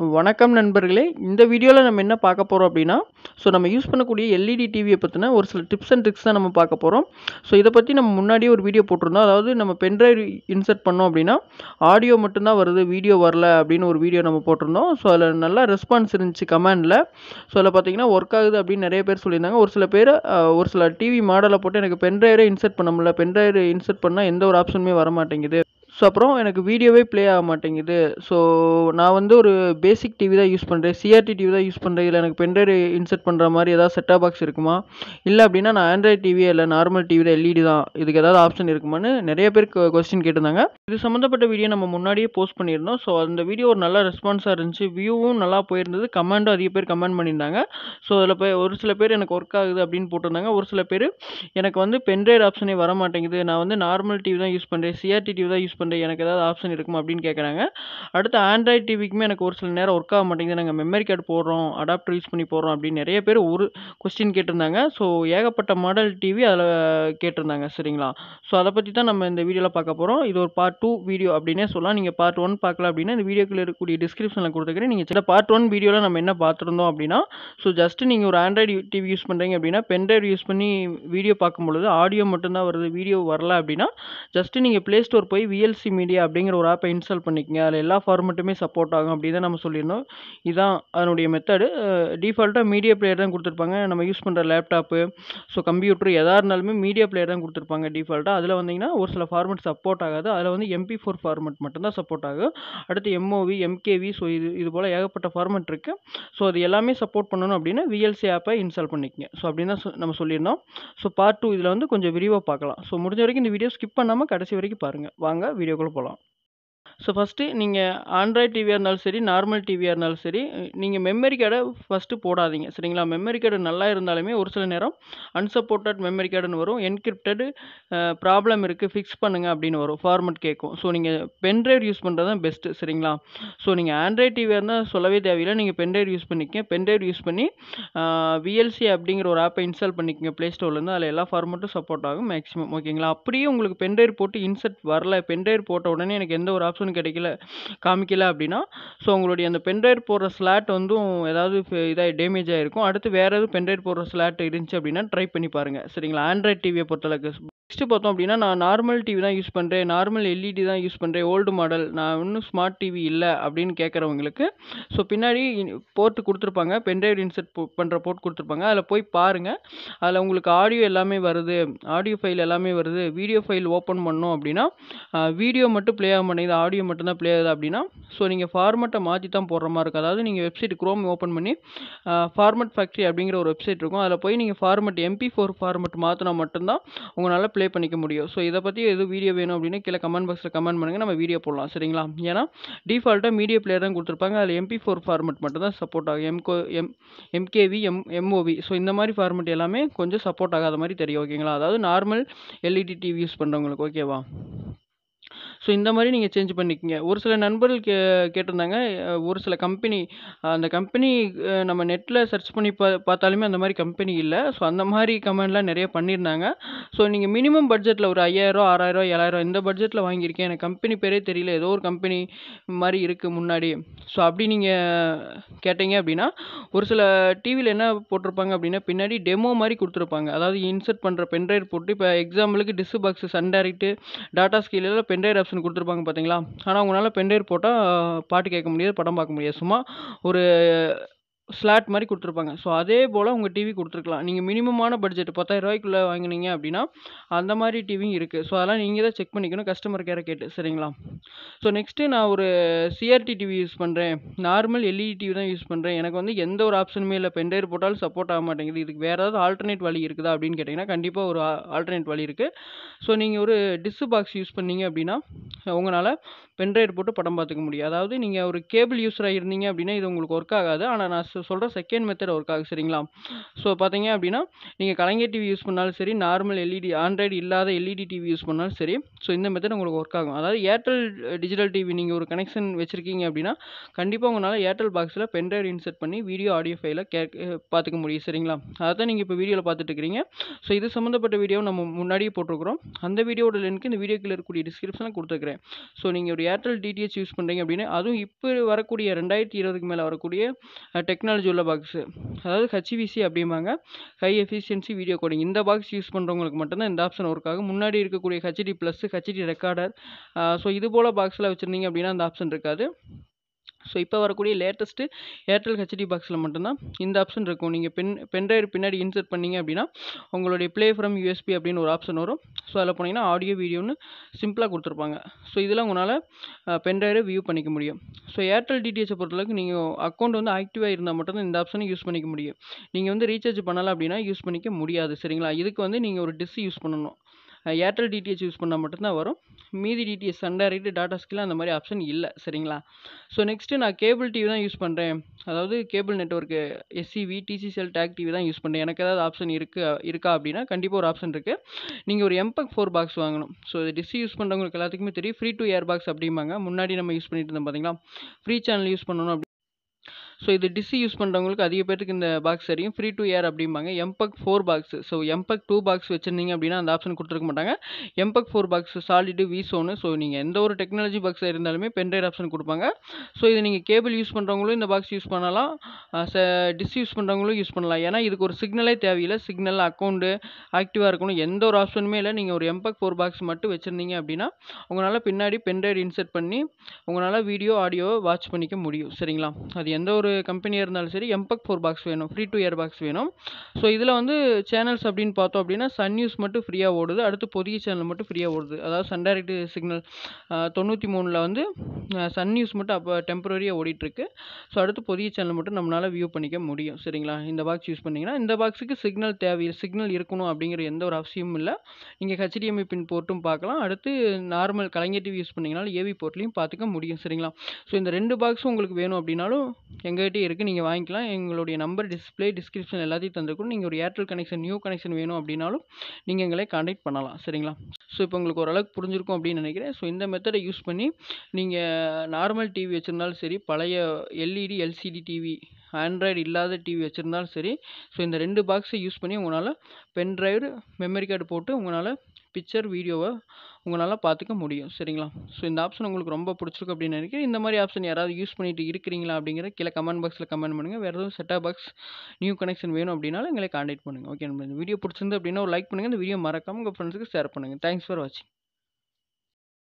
வணக்கம் நண்பர்களே! இந்த வீடியோவில் நம்ம என்ன பார்க்க போகிறோம் அப்படின்னா ஸோ நம்ம யூஸ் பண்ணக்கூடிய எல்இடி டிவியை பற்றின ஒரு சில டிப்ஸ் அண்ட் ட்ரிக்ஸ் தான் நம்ம பார்க்க போகிறோம் ஸோ இதை பற்றி நம்ம முன்னாடியே ஒரு வீடியோ போட்டிருந்தோம். அதாவது நம்ம பென்ட்ரைவ் இன்சர்ட் பண்ணோம் அப்படின்னா ஆடியோ மட்டும்தான் வருது, வீடியோ வரல அப்படின்னு ஒரு வீடியோ நம்ம போட்டிருந்தோம். ஸோ அதில் நல்ல ரெஸ்பான்ஸ் இருந்துச்சு கமெண்டில் ஸோ அதில் பார்த்தீங்கன்னா, ஒர்க் ஆகுது அப்படின்னு நிறைய பேர் சொல்லியிருந்தாங்க. ஒரு சில பேர் ஒரு சில டிவி மாடலை போட்டு எனக்கு பென்ட்ரைவரே இன்சர்ட் பண்ண முடியல. பென்ட்ரைவ் இன்சர்ட் பண்ணால் எந்த ஒரு ஆப்ஷனுமே வரமாட்டேங்குது. ஸோ அப்புறம் எனக்கு வீடியோவே ப்ளே ஆக மாட்டேங்குது. ஸோ நான் வந்து ஒரு பேசிக் டிவி தான் யூஸ் பண்ணுறேன் சிஆர்டி டிவி தான் யூஸ் பண்ணுறேன் இதில் எனக்கு பென்ட்ரைவ் இன்சர்ட் பண்ணுற மாதிரி ஏதாவது செட் பாக்ஸ் இருக்குமா? இல்லை அப்படின்னா நான் ஆண்ட்ராய்ட் டிவியே இல்லை நார்மல் டிவி தான் எல்இடி தான். இதுக்கு ஏதாவது ஆப்ஷன் இருக்குமான்னு நிறைய பேர் கொஸ்டின் கேட்டிருந்தாங்க. இது சம்மந்தப்பட்ட வீடியோ நம்ம முன்னாடியே போஸ்ட் பண்ணியிருந்தோம். ஸோ அந்த வீடியோ ஒரு நல்ல ரெஸ்பான்ஸாக இருந்துச்சு. வியூவும் நல்லா போயிருந்தது. கமெண்டும் அதிக பேர் கமெண்ட் பண்ணியிருந்தாங்க. ஸோ அதில் போய் ஒரு சில பேர் எனக்கு ஒர்க் ஆகுது அப்படின்னு போட்டிருந்தாங்க. ஒரு சில பேர் எனக்கு வந்து பென்ட்ரைவ் ஆப்ஷனே வர மாட்டேங்குது நான் வந்து நார்மல் டிவி தான் யூஸ் பண்ணுறேன் சிஆர்டி டிவி தான் யூஸ் பண்றேன். எனக்கு ஏதாவது ஆப்ஷன் இருக்குமா? அப்படின்னு கேட்கறாங்க. அடுத்து ஆண்ட்ராய்ட் டிவிக்குமே எனக்கு ஒரு சில நேரம் ஒர்க் ஆக மாட்டேங்குது. நாங்கள் மெமரி கார்டு போடுறோம், அடாப்டர் யூஸ் பண்ணி போடுறோம் அப்படின்னு நிறைய பேர் ஒரு கொஸ்டின் கேட்டிருந்தாங்க. ஸோ ஏகப்பட்ட மாடல் டிவி அதில் கேட்டிருந்தாங்க. சரிங்களா? ஸோ அதை பற்றி தான் நம்ம இந்த வீடியோவில் பார்க்க போறோம். இது ஒரு பார்ட் டூ வீடியோ அப்படின்னே சொல்லலாம். நீங்கள் பார்ட் ஒன் பார்க்கல அப்படின்னா இந்த வீடியோக்குள்ள இருக்கக்கூடிய டிஸ்கிரிப்ஷனில் கொடுத்துக்கிறேன் நீங்கள் சில பார்ட் ஒன் வீடியோவில் நம்ம என்ன பார்த்துருந்தோம் அப்படின்னா ஸோ ஜஸ்ட் நீங்கள் ஒரு ஆண்ட்ராய்டு டிவி யூஸ் பண்ணுறீங்க அப்படின்னா பென்ட்ரைவ் யூஸ் பண்ணி வீடியோ பார்க்கும்பொழுது ஆடியோ மட்டும் தான் வருது. வீடியோ வரல அப்படின்னா ஜஸ்ட் நீங்கள் ப்ளே ஸ்டோர் போய் விஎல் விஎல்சி மீடியா அப்படிங்கிற ஒரு ஆப்பை இன்ஸ்டால் பண்ணிக்கங்க. அதில் எல்லா ஃபார்மெட்டுமே சப்போர்ட் ஆகும் அப்படி தான் நம்ம சொல்லியிருந்தோம். இதுதான் அதனுடைய மெத்தடு. டிஃபால்ட்டாக மீடியா பிளேயர் தான் கொடுத்துருப்பாங்க நம்ம யூஸ் பண்ணுற லேப்டாப்பு, ஸோ கம்ப்யூட்டர் எதா இருந்தாலுமே மீடியா பிளேயர் தான் கொடுத்துருப்பாங்க டிஃபால்ட்டாக அதில் வந்தீங்கன்னா, ஒரு சில ஃபார்மெட் சப்போர்ட் ஆகாது. அதில் வந்து எம்பி4 ஃபார்மேட் மட்டும் தான் சப்போர்ட் ஆகும். அடுத்து எம்ஓவி, எம்கேவி ஸோ இது இது போல் ஏகப்பட்ட ஃபார்மேட் இருக்குது ஸோ அது எல்லாமே சப்போர்ட் பண்ணணும் அப்படின்னா விஎல்சி ஆப்பை இன்ஸ்டால் பண்ணிக்கங்க. ஸோ அப்படின்னு தான் நம்ம சொல்லியிருந்தோம். ஸோ பார்ட் டூ இதில் வந்து கொஞ்சம் விரிவாக பார்க்கலாம். ஸோ முடிஞ்ச வரைக்கும் இந்த வீடியோ ஸ்கிப் பண்ணாமல் கடைசி வரைக்கும் பாருங்கள் வாங்க வீடியோக்குள்ளே போகலாம் ஸோ ஃபஸ்ட்டு நீங்கள் ஆண்ட்ராய்ட் டிவியாக இருந்தாலும் சரி, நார்மல் டிவியாக இருந்தாலும் சரி, நீங்கள் மெமரி கார்டை ஃபஸ்ட்டு போடாதீங்க. சரிங்களா? மெமரி கார்டு நல்லா இருந்தாலுமே ஒரு சில நேரம் அன்சப்போர்ட்டட் மெமரி கார்டுன்னு வரும். என்கிரிப்டடு ப்ராப்ளம் இருக்குது ஃபிக்ஸ் பண்ணுங்கள் அப்படின்னு வரும். ஃபார்மெட் கேட்கும். ஸோ நீங்கள் பென்ட்ரைவ் யூஸ் பண்ணுறது தான் பெஸ்ட்டு. சரிங்களா? ஸோ நீங்கள் ஆண்ட்ராய்ட் டிவியாக இருந்தால் சொல்லவே தேவையில்லை நீங்கள் பென்ட்ரைவ் யூஸ் பண்ணிக்கங்க. பென்ட்ரைவ் யூஸ் பண்ணி விஎல்சி அப்படிங்கிற ஒரு ஆப்பை இன்ஸ்டால் பண்ணிக்கங்க பிளே ஸ்டோர்லேருந்து. அதில் எல்லா ஃபார்மட்டும் சப்போர்ட் ஆகும் மேக்ஸிமம். ஓகேங்களா? அப்படியே உங்களுக்கு பென்ட்ரைவ் போட்டு இன்சர்ட் வரல, பென்ட்ரைவ் போட்ட உடனே எனக்கு எந்த ஒரு ஆப்ஷனும் கிடைக்கல, காமிக்கல அப்படின்னா ஸோ உங்களுடைய அந்த பென்ட்ரைவ் போடுற ஸ்லாட் வந்து ஏதாவது இதாக டேமேஜ் ஆகிருக்கும் அடுத்து வேறு எதுவும் பென்ட்ரைவ் போடுற ஸ்லாட் இருந்துச்சு அப்படின்னா ட்ரை பண்ணி பாருங்க. சரிங்களா? ஆண்ட்ராய்ட் டிவியை பொறுத்தளவுக்கு. நெக்ஸ்ட்டு பார்த்தோம் அப்படின்னா நான் நார்மல் டிவி தான் யூஸ் பண்ணுறேன் நார்மல் எல்இடி தான் யூஸ் பண்ணுறேன் ஓல்டு மாடல். நான் இன்னும் ஸ்மார்ட் டிவி இல்லை அப்படின்னு கேட்குறவங்களுக்கு ஸோ பின்னாடி போர்ட் கொடுத்துருப்பாங்க பென்ட்ரைவ் இன்செட் இன்சர்ட் போ பண்ணுற போர்ட் கொடுத்துருப்பாங்க அதில் போய் பாருங்கள் அதில் உங்களுக்கு ஆடியோ எல்லாமே வருது. ஆடியோ ஃபைல் எல்லாமே வருது. வீடியோ ஃபைல் ஓப்பன் பண்ணோம் அப்படின்னா வீடியோ மட்டும் ப்ளே ஆக மாட்டேங்குது. ஆடியோ மட்டும் தான் ப்ளே ஆகுது அப்படின்னா ஸோ நீங்கள் ஃபார்மெட்டை மாற்றி தான் போடுற மாதிரி இருக்கும். அதாவது நீங்கள் வெப்சைட் குரோம் ஓப்பன் பண்ணி, ஃபார்மெட் ஃபேக்ட்ரி அப்படிங்கிற ஒரு வெப்சைட் இருக்கும். அதில் போய் நீங்க ஃபார்மேட் எம்பி4 ஃபார்மேட் மாத்துனா மட்டும் தான் உங்களால் ப்ளே பண்ணிக்க முடியும். ஸோ இதை பற்றி எதுவும் வீடியோ வேணும் அப்படின்னா கீழே கமெண்ட் பாக்ஸில் கமெண்ட் பண்ணுங்க. நம்ம வீடியோ போடலாம். சரிங்களா? ஏன்னா, டிஃபால்ட்டாக மீடியா பிளேயர் தான் கொடுத்துருப்பாங்க அதில் எம்பி ஃபோர் ஃபார்மெட் மட்டும் தான் சப்போர்ட் ஆகும். எம்கோ M MKV, M MOV so இந்த மாதிரி ஃபார்மெட் எல்லாமே கொஞ்சம் சப்போர்ட் ஆகாத மாதிரி தெரியும். ஓகேங்களா? அதாவது நார்மல் எல்இடி டிவி யூஸ் பண்ணுறவங்களுக்கு ஓகேவா? ஸோ இந்த மாதிரி நீங்கள் சேஞ்ச் பண்ணிக்கங்க. ஒரு சில நண்பர்கள் கே கேட்டிருந்தாங்க. ஒரு சில கம்பெனி அந்த கம்பெனி நம்ம நெட்டில் சர்ச் பண்ணி பா பார்த்தாலுமே அந்த மாதிரி கம்பெனி இல்லை ஸோ அந்த மாதிரி கமெண்ட்லாம் நிறைய பண்ணியிருந்தாங்க. ஸோ நீங்கள் மினிமம் பட்ஜெட்டில் ஒரு ஐயாயிரம் ஆறாயிரம் ஏழாயிரம் இந்த பட்ஜெட்டில் வாங்கியிருக்கேன். எனக்கு கம்பெனி பேரே தெரியல. ஏதோ ஒரு கம்பெனி மாதிரி இருக்குது முன்னாடி. ஸோ அப்படி நீங்கள் கேட்டீங்க அப்படின்னா ஒரு சில டிவியில் என்ன போட்டிருப்பாங்க அப்படின்னா பின்னாடி டெமோ மாதிரி கொடுத்துருப்பாங்க அதாவது இன்சர்ட் பண்ணுற பென்ட்ரைவ் போட்டு இப்போ எக்ஸாம்பிளுக்கு disk box, Sun direct Tata ஸ்கேலில் பென்ட்ரைவ் ஆப்ஷன் கொடுத்துருப்பாங்க பார்த்தீங்களா? ஆனால் உங்களால் பென் போட்டால் பாட்டு கேட்க முடியாது, படம் பார்க்க முடியாது. சும்மா ஒரு ஸ்லாட் மாதிரி கொடுத்துருப்பாங்க ஸோ அதே போல் உங்கள் டிவி கொடுத்துருக்கலாம் நீங்கள் மினிமமான பட்ஜெட் பத்தாயிரம் ரூபாய்க்குள்ளே வாங்குனீங்க அப்படின்னா அந்த மாதிரி டிவியும் இருக்குது ஸோ அதெல்லாம் நீங்கள் தான் செக் பண்ணிக்கணும். கஸ்டமர் கேரை கேட்டு. சரிங்களா? ஸோ நெக்ஸ்ட்டு நான் ஒரு சிஆர்டி டிவி யூஸ் பண்ணுறேன் நார்மல் எல்இடி டிவி தான் யூஸ் பண்ணுறேன் எனக்கு வந்து எந்த ஒரு ஆப்ஷனுமே இல்லை பென்டைர் போட்டாலும் சப்போர்ட் ஆக மாட்டேங்குது. இதுக்கு வேறு ஏதாவது ஆல்டர்னேட் வழி இருக்குதா? அப்படின்னு கேட்டிங்கன்னா கண்டிப்பாக ஒரு ஆல்டர்னேட் வழி இருக்குது ஸோ நீங்கள் ஒரு டிஸ்ஸு பாக்ஸ் யூஸ் பண்ணீங்க அப்படின்னா உங்களால் பென்ட்ரைவ் போட்டு படம் பார்த்துக்க முடியும். அதாவது நீங்கள் ஒரு கேபிள் யூஸராக இருந்தீங்க அப்படின்னா இது உங்களுக்கு ஒர்க் ஆகாது. ஆனால் நான் சொ சொல்ற செகண்ட் மெத்தட் ஒர்க் ஆகும். சரிங்களா? ஸோ பார்த்தீங்க அப்படின்னா நீங்கள் கலைஞர் டிவி யூஸ் பண்ணாலும் சரி, நார்மல் எல்இடி ஆண்ட்ராய்டு இல்லாத எல்இடி டிவி யூஸ் பண்ணாலும் சரி, ஸோ இந்த மெத்தட் உங்களுக்கு ஒர்க் ஆகும். அதாவது ஏர்டெல் டிஜிட்டல் டிவி நீங்கள் ஒரு கனெக்ஷன் வச்சுருக்கீங்க அப்படின்னா கண்டிப்பாக உங்களால் ஏர்டெல் பாக்ஸில் பென்ட்ரைவ் இன்சர்ட் பண்ணி வீடியோ, ஆடியோ ஃபைலில் கே பார்த்துக்க முடியும். சரிங்களா? அதத்தான் நீங்கள் இப்போ வீடியோவில் பார்த்துட்டு இருக்கிறீங்க. ஸோ இது சம்மந்தப்பட்ட வீடியோ நம்ம முன்னாடியே போட்டிருக்கிறோம். அந்த வீடியோவோட லிங்க் இந்த வீடியோக்கில் இருக்கக்கூடிய டிஸ்கிரிப்ஷனில் கொடுத்துருக்குறேன் ஸோ நீங்கள் ஒரு ஏர்டெல் டிடிஹெச் யூஸ் பண்ணுறீங்க அப்படின்னா அதுவும் இப்போ வரக்கூடிய ரெண்டாயிரத்தி இருபதுக்கு மேலே வரக்கூடிய டெக்னாலஜி உள்ள பாக்ஸு அதாவது ஹெச்விசி அப்படிம்பாங்க. ஹை எஃபிஷியன்சி வீடியோ கோடிங் இந்த பாக்ஸ் யூஸ் பண்ணுறவங்களுக்கு மட்டும்தான் இந்த ஆப்ஷன் ஒர்க் ஆகும். முன்னாடி இருக்கக்கூடிய HD plus HD recorder so இது போல் பாக்ஸில் வச்சுருந்தீங்க அப்படின்னா அந்த ஆப்ஷன் இருக்காது. ஸோ இப்போ வரக்கூடிய லேட்டஸ்ட்டு ஏர்டெல் ஹெச்டி பாக்ஸில் மட்டும்தான் இந்த ஆப்ஷன் இருக்கும். நீங்கள் பென் பென்ட்ரைவ் பின்னாடி இன்சர்ட் பண்ணீங்க அப்படின்னா உங்களுடைய ப்ளே ஃப்ரம் யூஎஸ்பி அப்படின்னு ஒரு ஆப்ஷன் வரும். ஸோ அதில் போனீங்கன்னா ஆடியோ வீடியோன்னு சிம்பிளாக கொடுத்துருப்பாங்க. ஸோ இதெல்லாம் உங்களால் பென்ட்ரைவை வியூ பண்ணிக்க முடியும். ஸோ ஏர்டெல் டிடிஎச்சை பொறுத்தளவுக்கு நீங்கள் அக்கௌண்ட் வந்து ஆக்டிவாக இருந்தால் மட்டும்தான் இந்த ஆப்ஷனை யூஸ் பண்ணிக்க முடியும். நீங்கள் வந்து ரீசார்ஜ் பண்ணலாம் அப்படின்னா யூஸ் பண்ணிக்க முடியாது சரிங்களா? இதுக்கு வந்து நீங்கள் ஒரு டிஸ் யூஸ் பண்ணணும். ஏர்டெல் டிடிஹெச் யூஸ் பண்ணால் மட்டும்தான் வரும். மீதி டிடிஹெச் சன்டைரக்ட் டாடா ஸ்கில் அந்த மாதிரி ஆப்ஷன் இல்லை சரிங்களா? ஸோ நெக்ஸ்ட்டு நான் கேபிள் டிவி தான் யூஸ் பண்ணுறேன் அதாவது cable network SCV TCCL TAC TV தான் யூஸ் பண்ணுறேன் எனக்கு ஏதாவது ஆப்ஷன் இருக்கு இருக்கா அப்படின்னா கண்டிப்பாக ஒரு ஆப்ஷன் இருக்குது நீங்கள் ஒரு எம்பக் ஃபோர் பாக்ஸ் வாங்கணும். ஸோ இது டிசி யூஸ் பண்ணுறவங்களுக்கு எல்லாத்துக்குமே தெரியும். ஃப்ரீ டு ஏர் பாக்ஸ் அப்படிம்பாங்க. முன்னாடி நம்ம யூஸ் பண்ணிட்டு இருந்தோம் பார்த்தீங்களா ஃப்ரீ சேனல் யூஸ் பண்ணணும் ஸோ இது டிசி யூஸ் பண்ணுறவங்களுக்கு அதிக பேருக்கு இந்த பாக்ஸ் தெரியும். ஃப்ரீ டு ஏர் அப்படிம்பாங்க. MPEG four box so MPEG two box வச்சுருந்தீங்க அப்படின்னா அந்த ஆப்ஷன் கொடுத்துருக்க மாட்டாங்க. எம்பக் ஃபோர் பாக்ஸ் சாலிடு விசோனு ஸோ நீங்கள் எந்த ஒரு டெக்னாலஜி பாக்ஸ் இருந்தாலுமே பென்ட்ரைவ் ஆப்ஷன் கொடுப்பாங்க. ஸோ இது நீங்கள் கேபிள் யூஸ் பண்ணுறவங்களும் இந்த பாக்ஸ் யூஸ் பண்ணலாம். டிஸ் யூஸ் பண்ணுறவங்களும் யூஸ் பண்ணலாம். ஏன்னா இதுக்கு ஒரு சிக்னலே தேவையில்லை. சிக்னல் அக்கௌண்ட்டு ஆக்டிவாக இருக்கணும். எந்த ஒரு ஆப்ஷனுமே இல்லை. நீங்கள் ஒரு எம்பக் ஃபோர் பாக்ஸ் மட்டும் வச்சுருந்தீங்க அப்படின்னா உங்களால் பின்னாடி பென்ட்ரைவ் இன்சர்ட் பண்ணி உங்களால் வீடியோ ஆடியோவை வாட்ச் பண்ணிக்க முடியும். சரிங்களா? அது எந்த ஒரு கம்பெனியாக இருந்தாலும் சரி எம்பக் ஃபோர் பாக்ஸ் வேணும் ஃப்ரீ டு இயர் பாக்ஸ் வேணும். ஸோ இதில் வந்து சேனல்ஸ் அப்படின்னு பார்த்தோம் அப்படின்னா சன் நியூஸ் மட்டும் ஃப்ரீயாக ஓடுது அடுத்து பொதிய சேனல் மட்டும் ஃப்ரீயாக ஓடுது. அதாவது சன் டைரக்ட் சிக்னல் தொண்ணூற்றி மூணில் வந்து சன் நியூஸ் மட்டும் அப்போ டெம்பரரியாக ஓடிட்டுருக்கு. ஸோ அடுத்து பொதிய சேனல் மட்டும் நம்மளால் வியூ பண்ணிக்க முடியும் சரிங்களா? இந்த பாக்ஸ் யூஸ் பண்ணிங்கன்னா இந்த பாக்ஸுக்கு சிக்னல் தேவை சிக்னல் இருக்கணும் அப்படிங்கிற எந்த ஒரு அவசியமும் இல்லை. நீங்கள் ஹெச்டிஎம்ஐ பின் போர்ட்டும் பார்க்கலாம். அடுத்து நார்மல் கலைஞர் டிவி யூஸ் பண்ணிங்கனாலும் ஏவி போர்ட்லேயும் பார்த்துக்க முடியும் சரிங்களா? ஸோ இந்த ரெண்டு பாக்ஸும் உங்களுக்கு வேணும் அப்படின்னாலும் எங்கள்கிட்ட இருக்குது நீங்கள் வாங்கிக்கலாம். எங்களுடைய நம்பர் டிஸ்பிளே டிஸ்கிரிப்ஷன் எல்லாத்தையும் தந்துருக்கணும் நீங்கள் ஒரு ஏர்டெல் கனெக்ஷன் நியூ கனெக்ஷன் வேணும் அப்படின்னாலும் நீங்கள் எங்களை காண்டாக்ட் பண்ணலாம். சரிங்களா? ஸோ இப்போ உங்களுக்கு ஓரளவுக்கு புரிஞ்சிருக்கும் அப்படின்னு நினைக்கிறேன். ஸோ இந்த மெத்தடை யூஸ் பண்ணி நீங்கள் நார்மல் டிவி வச்சுருந்தாலும் சரி பழைய எல்இடி எல்சிடி டிவி ஆண்ட்ராய்டு இல்லாத டிவி வச்சுருந்தாலும் சரி ஸோ இந்த ரெண்டு பாக்ஸை யூஸ் பண்ணி உங்களால் பென் ட்ரைவ் மெமரி கார்டு போட்டு உங்களால் பிக்சர் வீடியோவை உங்களால் பார்த்துக்க முடியும். சரிங்களா? ஸோ இந்த ஆப்ஷன் உங்களுக்கு ரொம்ப பிடிச்சிருக்கு அப்படின்னு நினைக்கிறேன். இந்த மாதிரி ஆப்ஷன் யாராவது யூஸ் பண்ணிட்டு இருக்கிறீங்களா அப்படிங்கிற கீழே கமெண்ட் பாக்ஸில் கமெண்ட் பண்ணுங்கள் வேறு எதுவும் செட்டாக பாக்ஸ் நியூ கனெக்ஷன் வேணும் அப்படின்னாலும் எங்களை காண்டாக்ட் பண்ணுங்கள் ஓகே நம்ம இந்த வீடியோ பிடிச்சிருந்து அப்படின்னா ஒரு லைக் பண்ணுங்கள் இந்த வீடியோ மறக்காமல் உங்கள் ஃப்ரெண்ட்ஸுக்கு ஷேர் பண்ணுங்கள் தேங்க்ஸ் ஃபார் வாட்சிங்